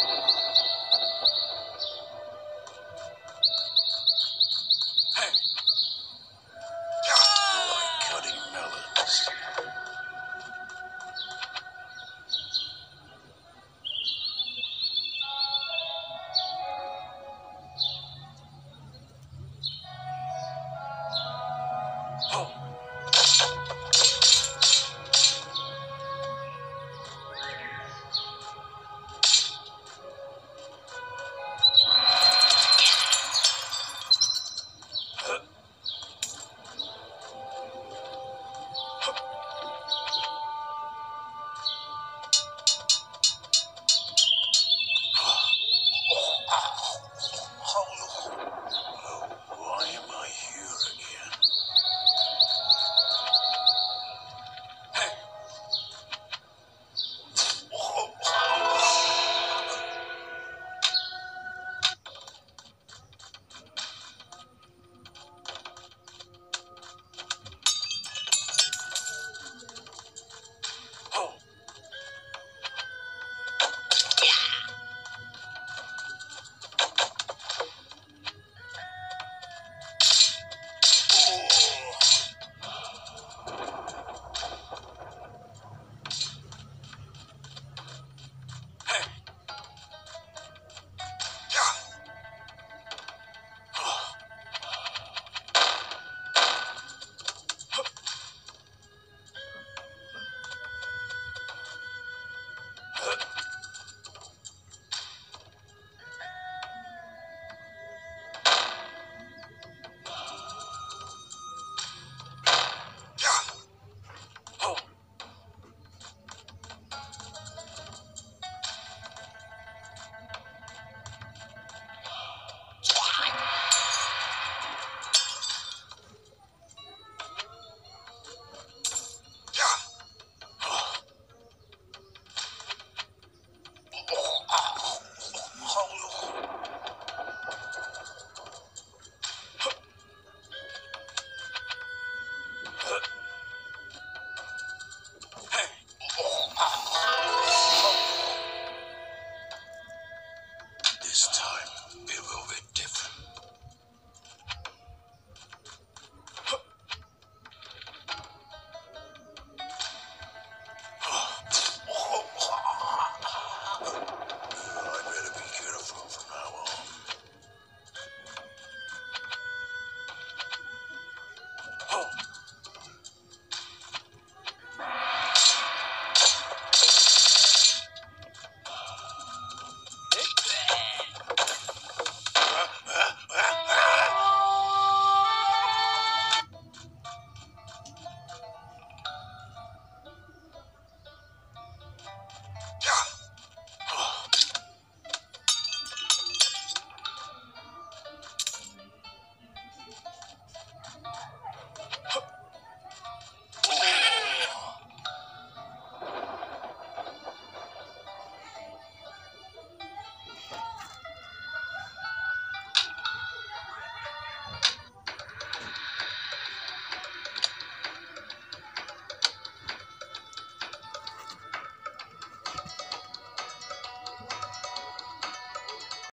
ハハハハ!